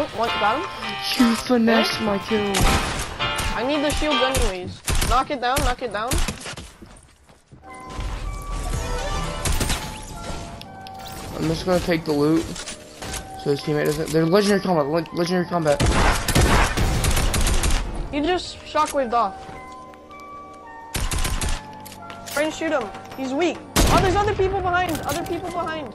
You finessed my kill. I need the shield anyways. Knock it down, knock it down. I'm just gonna take the loot. So his teammate doesn't. They're legendary combat. Legendary combat. You just shockwaved off. Try and shoot him. He's weak. Oh, there's other people behind. Other people behind.